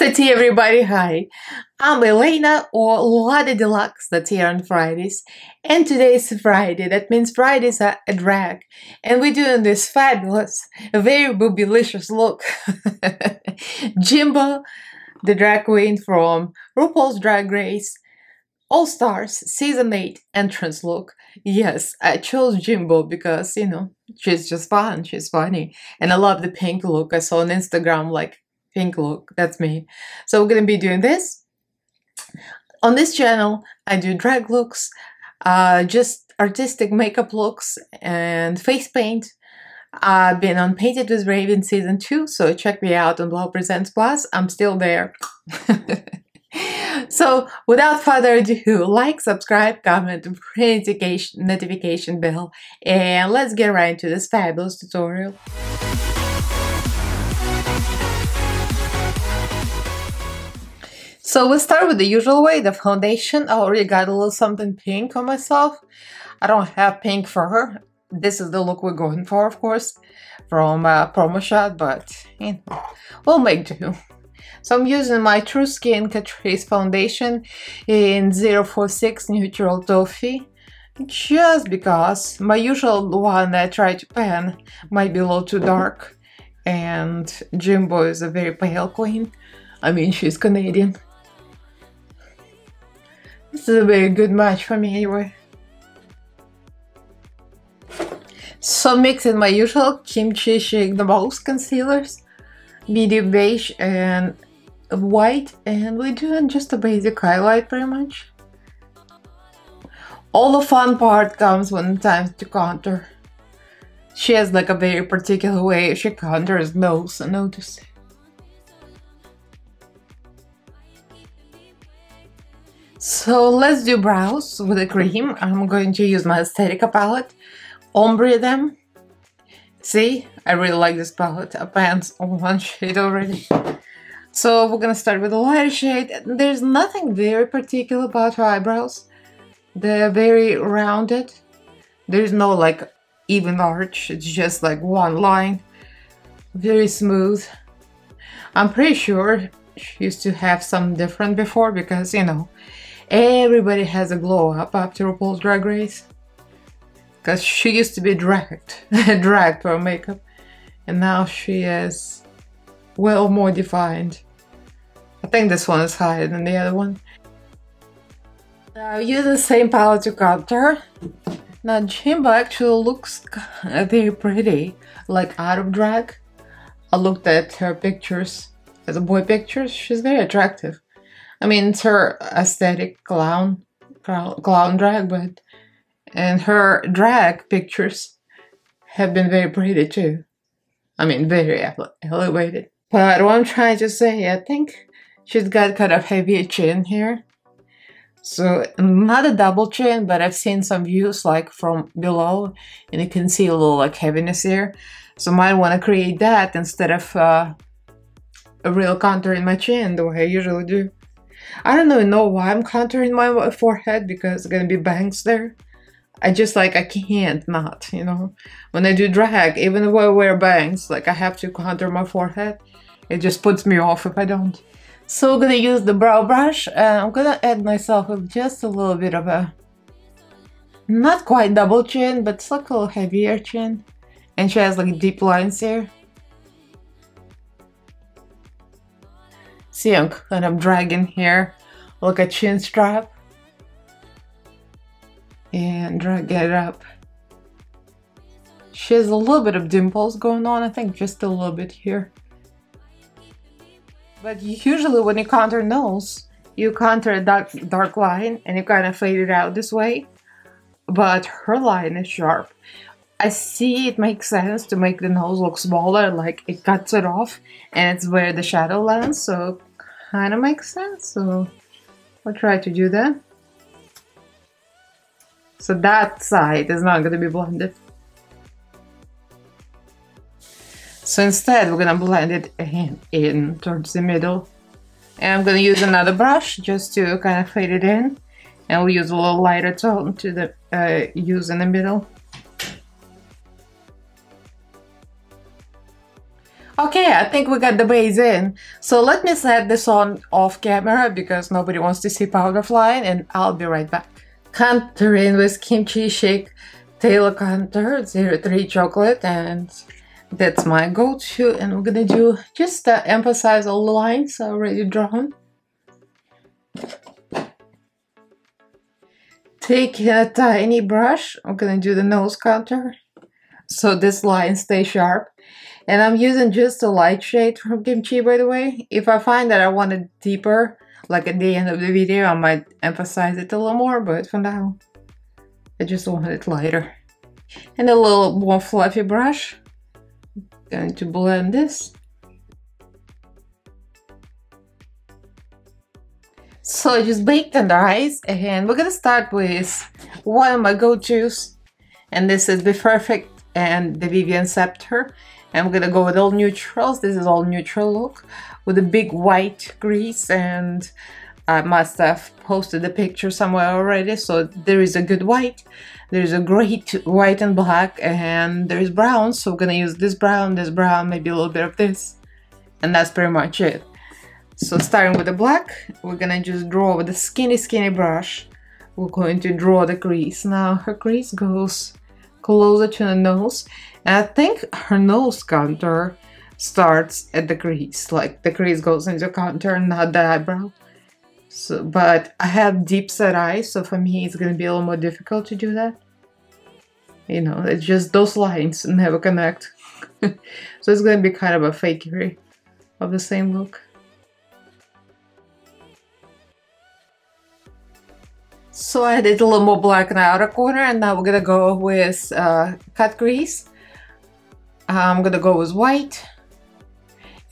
Кстати, everybody, hi! I'm Elaina or Lada Deluxe that's here on Fridays. And today is Friday, that means Fridays are a drag. And we're doing this fabulous, very boobylicious look. Jimbo, the drag queen from RuPaul's Drag Race, All Stars Season 8 entrance look. Yes, I chose Jimbo because, you know, she's just fun, she's funny. And I love the pink look I saw on Instagram like pink look. That's me. So we're gonna be doing this. On this channel, I do drag looks, uh, just artistic makeup looks, and face paint. I've been on Painted with Raven season 2, so check me out on WOW Presents Plus. I'm still there. so without further ado, like, subscribe, comment, notification, notification bell, and let's get right into this fabulous tutorial. So we'll start with the usual way, the foundation. I already got a little something pink on myself. I don't have pink for her. This is the look we're going for, of course, from uh, promo shot, but you know, we'll make do. So I'm using my True Skin Catrice foundation in 046 Neutral Toffee just because my usual one I try to pan might be a little too dark and Jimbo is a very pale queen. I mean, she's Canadian. This is a very good match for me anyway. So mixing my usual Kimchi Shake the Most concealers, medium beige and white, and we're doing just a basic highlight pretty much. All the fun part comes when it's time to contour. She has like a very particular way she contours nose, I notice. So let's do brows with a cream. I'm going to use my Aesthetica palette, ombre them. See, I really like this palette. I pants on one shade already. So we're gonna start with a lighter shade. There's nothing very particular about her eyebrows. They're very rounded. There's no like even arch. It's just like one line. Very smooth. I'm pretty sure she used to have some different before because, you know, Everybody has a glow up after RuPaul's Drag Race. Because she used to be dragged, dragged for makeup. And now she is well more defined. I think this one is higher than the other one. Now use the same palette to contour. Now Jimbo actually looks very pretty, like out of drag. I looked at her pictures, as a boy pictures, she's very attractive. I mean, it's her aesthetic clown, clown drag, but and her drag pictures have been very pretty too. I mean, very elevated. But what I'm trying to say, I think she's got kind of heavy chin here. So not a double chin, but I've seen some views like from below and you can see a little like heaviness here. So might want to create that instead of uh, a real contour in my chin the way I usually do. I don't even know why I'm contouring my forehead because it's gonna be bangs there. I just like, I can't not, you know. When I do drag, even if I wear bangs, like I have to contour my forehead. It just puts me off if I don't. So I'm gonna use the brow brush and I'm gonna add myself with just a little bit of a, not quite double chin, but it's like a little heavier chin. And she has like deep lines here. See, I'm kind of dragging here like a chin strap and drag it up. She has a little bit of dimples going on, I think just a little bit here. But usually when you contour nose, you contour a dark, dark line and you kind of fade it out this way. But her line is sharp. I see it makes sense to make the nose look smaller, like it cuts it off and it's where the shadow lands, so kind of makes sense. So I'll try to do that. So that side is not going to be blended. So instead, we're going to blend it in, in towards the middle. And I'm going to use another brush just to kind of fade it in. And we'll use a little lighter tone to the uh, use in the middle. Okay, I think we got the base in. So let me set this on off camera because nobody wants to see powder flying and I'll be right back. Contouring with Kimchi Chic Thailor Contour 03 Chocolate and that's my go-to and we're gonna do just to emphasize all the lines already drawn. Taking a tiny brush, I'm gonna do the nose contour so this line stays sharp. And I'm using just a light shade from Kimchi by the way. If I find that I want it deeper, like at the end of the video, I might emphasize it a little more, but for now, I just want it lighter. And a little more fluffy brush. Going to blend this. So I just baked under eyes and we're gonna start with one of my go-tos and this is the Perfect and the Vivian Scepter I'm gonna go with all neutrals. This is all neutral look with a big white grease. And I must have posted the picture somewhere already. So there is a good white there's a great white and black and there's brown. So I'm gonna use this brown this brown maybe a little bit of this. And that's pretty much it. So starting with the black we're gonna just draw with a skinny skinny brush. We're going to draw the crease. Now her crease goes closer to the nose and I think her nose contour starts at the crease like the crease goes into contour not the eyebrow so, but I have deep set eyes, so for me it's gonna be a little more difficult to do that. You know, it's just those lines never connect. so it's gonna be kind of a fakery of the same look. So I did a little more black in the outer corner and now we're gonna go with uh, cut crease. I'm gonna go with white.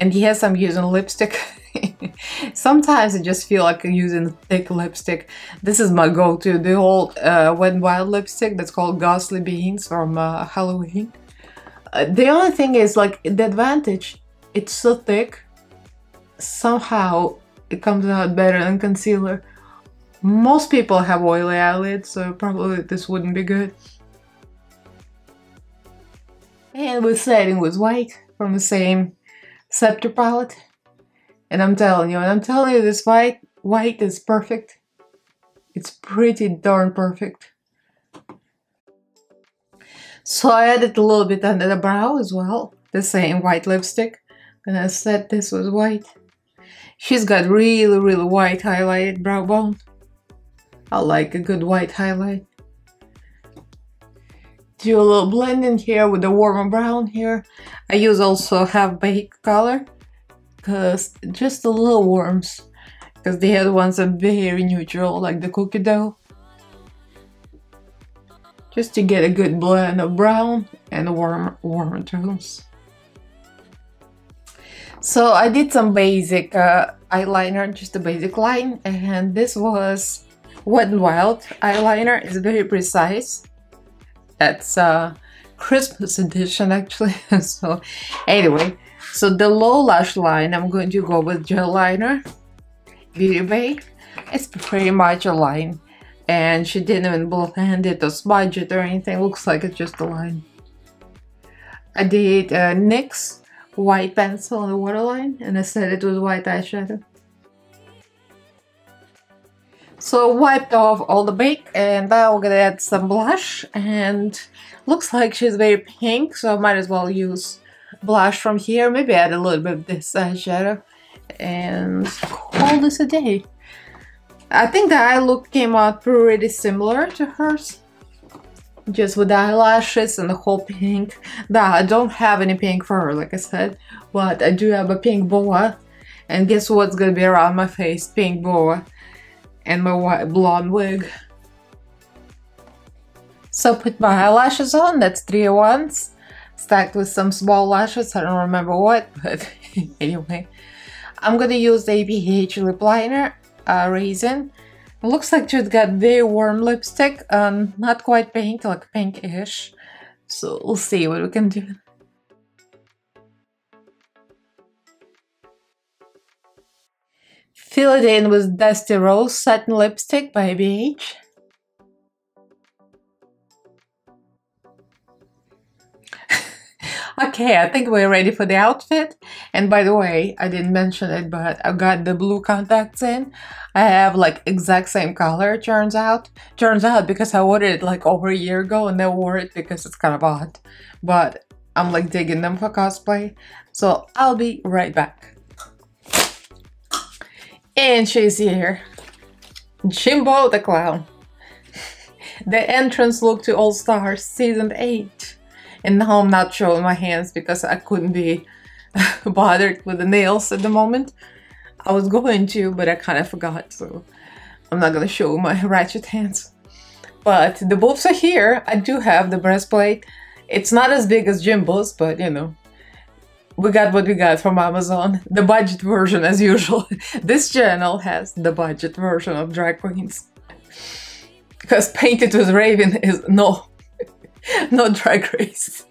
And yes, I'm using lipstick Sometimes I just feel like using thick lipstick. This is my go-to, the old uh, Wet n Wild lipstick that's called Ghostly Beans from uh, Halloween. Uh, the only thing is like the advantage, it's so thick, somehow it comes out better than concealer. Most people have oily eyelids, so probably this wouldn't be good. And we're setting with white from the same Scepter palette. And I'm telling you, and I'm telling you, this white, white is perfect. It's pretty darn perfect. So I added a little bit under the brow as well, the same white lipstick. And I said this was white. She's got really, really white highlighted brow bone. I like a good white highlight. Do a little blending here with the warmer brown here. I use also half baked color because just a little worms because the other ones are very neutral like the cookie dough just to get a good blend of brown and warm warmer tones so I did some basic uh, eyeliner just a basic line and this was Wet n Wild eyeliner is very precise that's a Christmas edition actually so anyway so the low lash line, I'm going to go with gel liner, Beauty Bay. It's pretty much a line. And she didn't even blend it or smudge it or anything. Looks like it's just a line. I did uh, NYX white pencil on the waterline and I said it was white eyeshadow. So wiped off all the bake and now we're gonna add some blush and looks like she's very pink so I might as well use blush from here. Maybe add a little bit of this eyeshadow and call this a day. I think the eye look came out pretty similar to hers. Just with the eyelashes and the whole pink. Nah, I don't have any pink for her, like I said. But I do have a pink boa. And guess what's gonna be around my face? Pink boa. And my white blonde wig. So put my eyelashes on, that's three ones stacked with some small lashes. I don't remember what, but anyway. I'm gonna use the ABH lip liner, uh, Raisin. It looks like she's got very warm lipstick, um, not quite pink, like pink-ish. So we'll see what we can do. Fill it in with Dusty Rose Satin Lipstick by ABH. Okay, I think we're ready for the outfit. And by the way, I didn't mention it, but I got the blue contacts in. I have like exact same color, turns out. Turns out because I ordered it like over a year ago and then wore it because it's kind of odd. But I'm like digging them for cosplay. So I'll be right back. And she's here. Jimbo the Clown. the entrance look to All Stars Season 8. And now I'm not showing my hands because I couldn't be bothered with the nails at the moment. I was going to, but I kind of forgot, so I'm not gonna show my ratchet hands. But the boobs are here. I do have the breastplate. It's not as big as Jimbo's, but you know, we got what we got from Amazon. The budget version as usual. this channel has the budget version of drag queens. Because Painted with Raven is no, no drag race.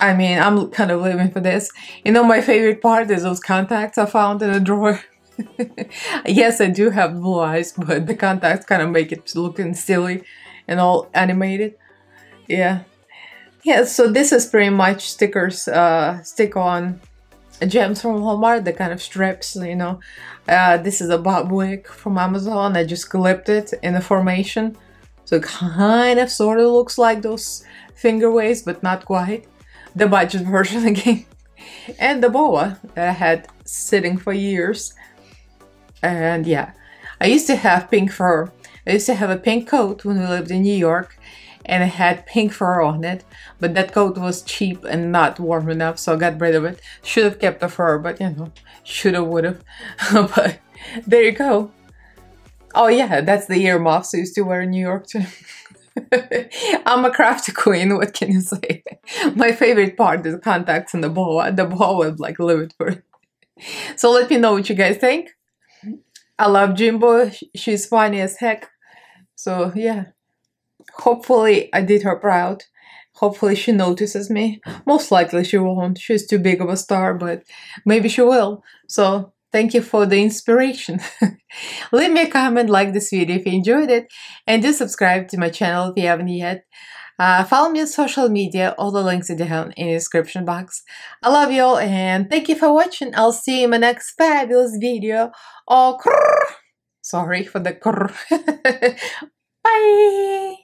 I mean, I'm kind of living for this. You know, my favorite part is those contacts I found in a drawer. yes, I do have blue eyes, but the contacts kind of make it looking silly and all animated. Yeah, yeah, so this is pretty much stickers, uh, stick on gems from Walmart, the kind of strips, you know. Uh, this is a bob wig from Amazon. I just clipped it in a formation. So it kind of sort of looks like those finger waves, but not quite. The budget version again. and the boa that I had sitting for years. And yeah, I used to have pink fur. I used to have a pink coat when we lived in New York and it had pink fur on it but that coat was cheap and not warm enough so I got rid of it should have kept the fur but you know should have would have but there you go oh yeah that's the earmuffs I used to wear in New York too I'm a crafty queen, what can you say? My favorite part is contacts and the boa. The boa would like live it for. So let me know what you guys think. I love Jimbo. She's funny as heck. So yeah hopefully I did her proud. Hopefully she notices me. Most likely she won't. She's too big of a star, but maybe she will. So thank you for the inspiration. Leave me a comment, like this video if you enjoyed it, and do subscribe to my channel if you haven't yet. Uh, follow me on social media, all the links are down in the description box. I love you all and thank you for watching. I'll see you in my next fabulous video. Oh, sorry for the Bye!